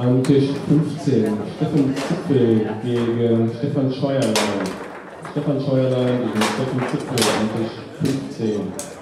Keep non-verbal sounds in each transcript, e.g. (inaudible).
An Tisch 15 Steffen Zipfel gegen Stefan Scheuerlein. Stefan Scheuerlein gegen Steffen Zipfel an Tisch 15.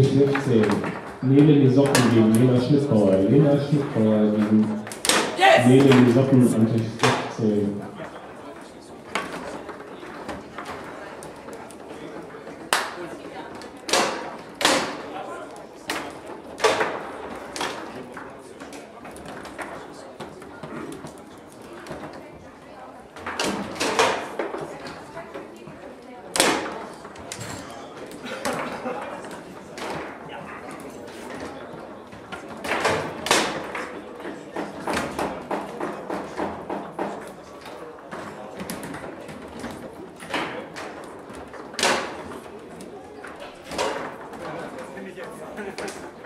Durch 16. Nele die Socken gegen Lena Schmidtbauer. Lena Schmidtbauer gegen Nele die Socken an Tisch 16. 何? (laughs)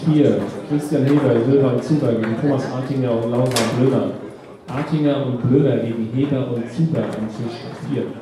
4, Christian Heber, Silber und Zuber gegen Thomas Artinger und Laura Blömer. Artinger und Blömer gegen Heber und Zuber am Tisch 4.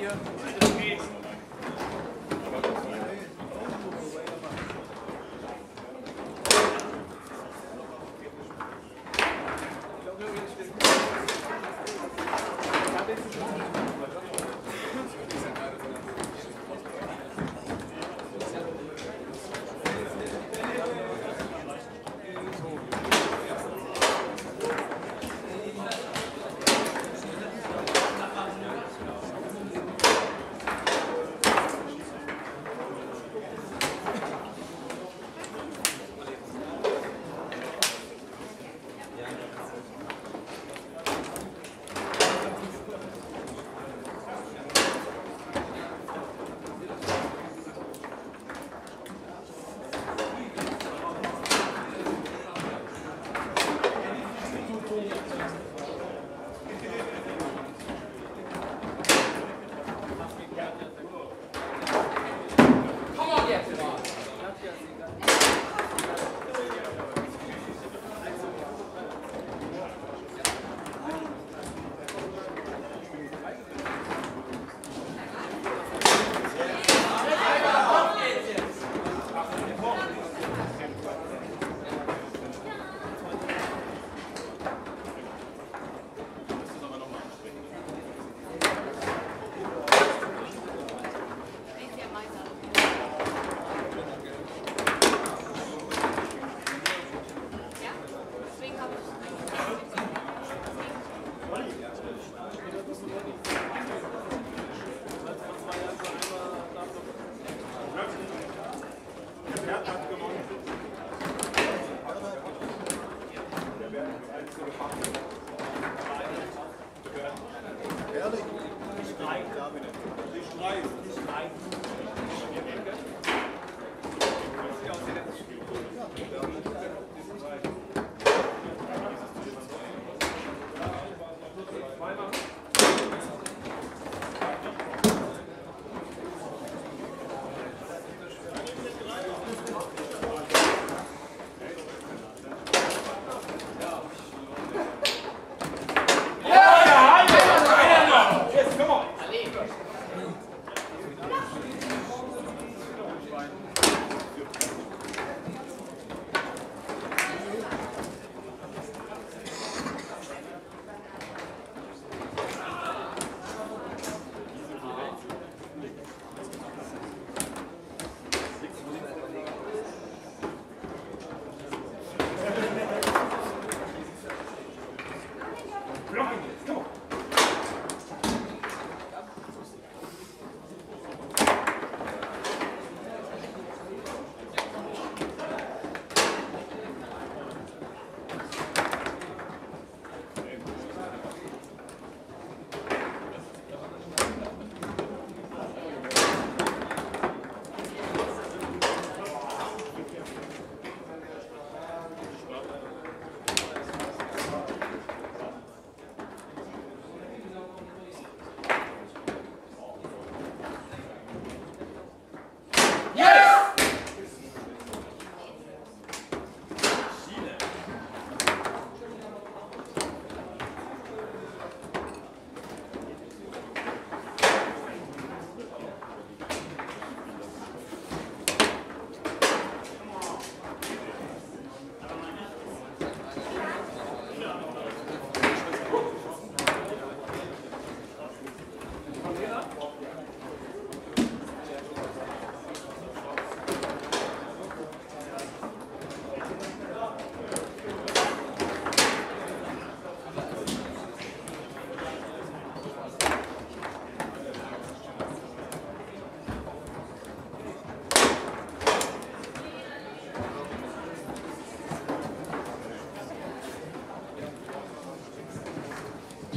Thank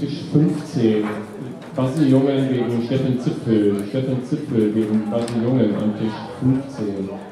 Tisch 15. Basi Jungen gegen Steffen Zipfel. Steffen Zipfel gegen Basi Jungen am Tisch 15.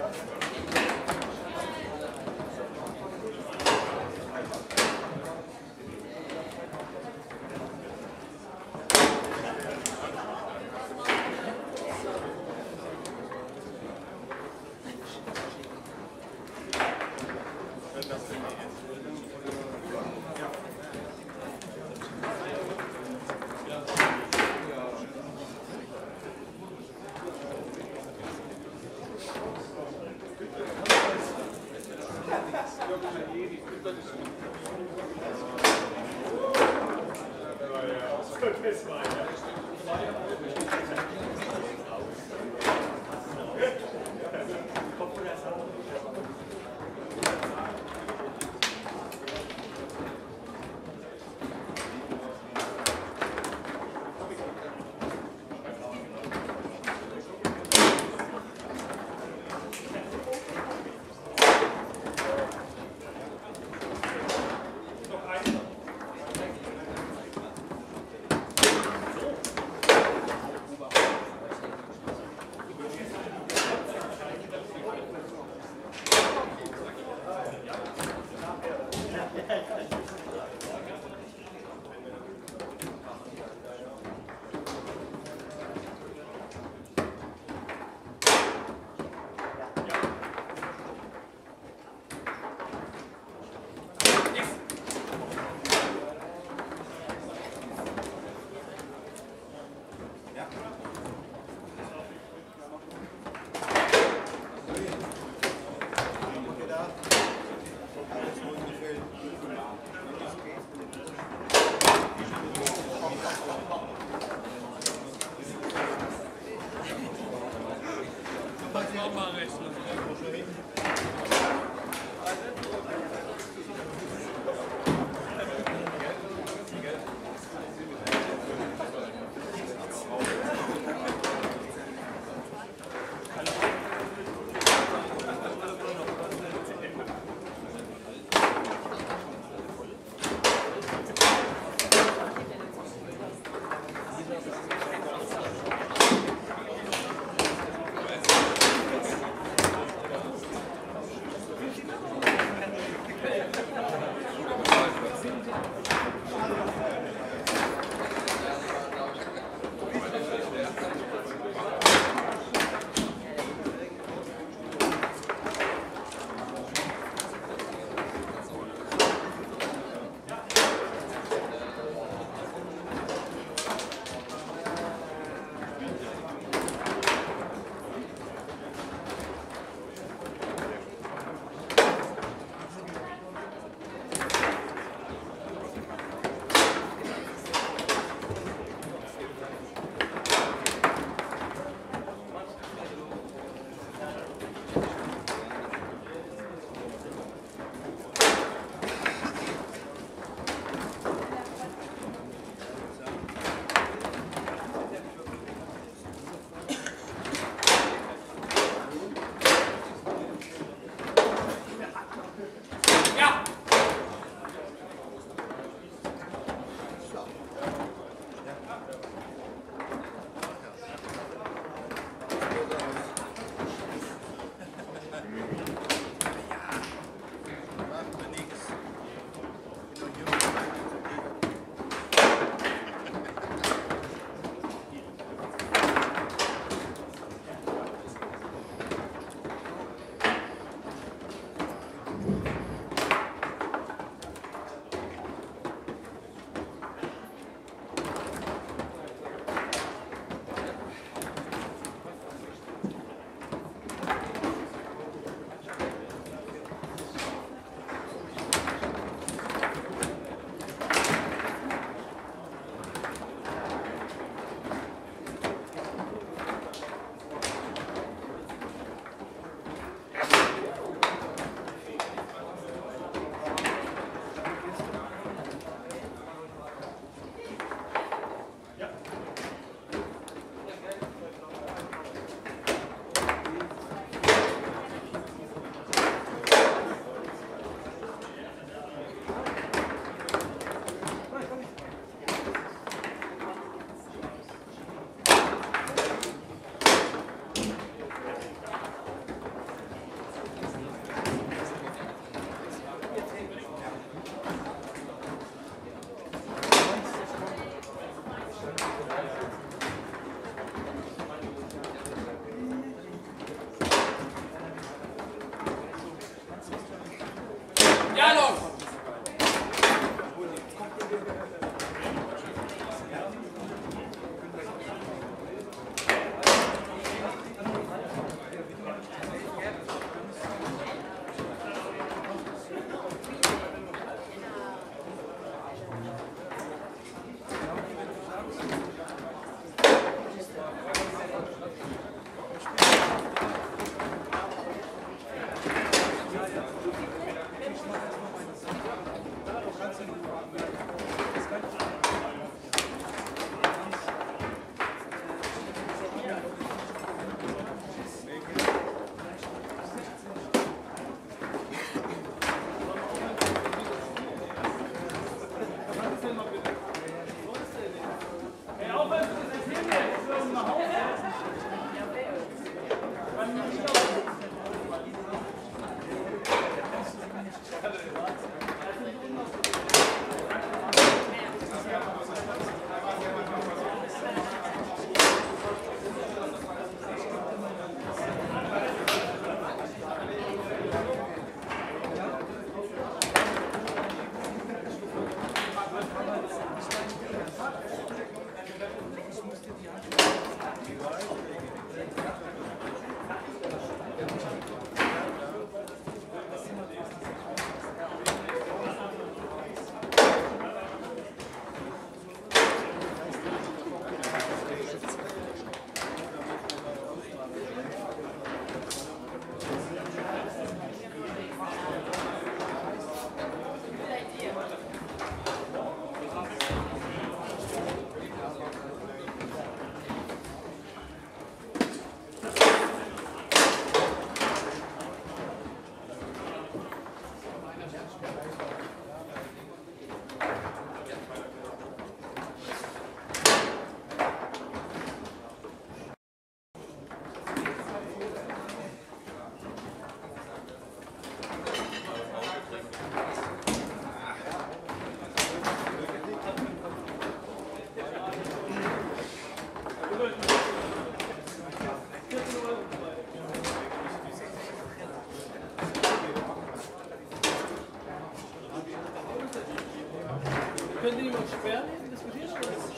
Können Sie jemand sperren, diskutieren?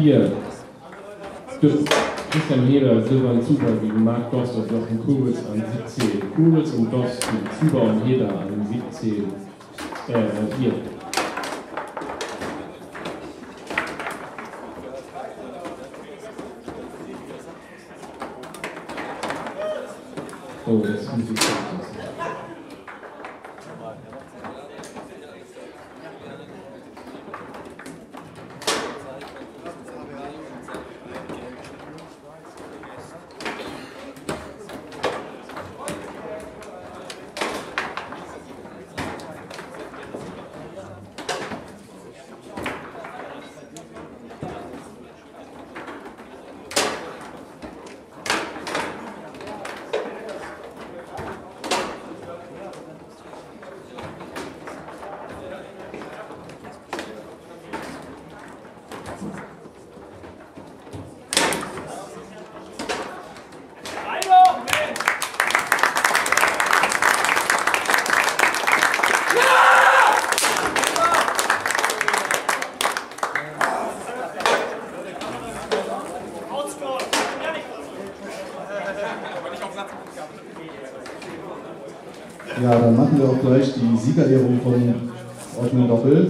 4. Stütz. Christian Silber und Zuber gegen Marc Doss und Jochen Kuritz an 17. Kuritz und Doss gegen Zuber und Heder an 17. Äh, 4. Oh, das muss ich. Auch gleich die Siegerehrung von Ordnung Doppel.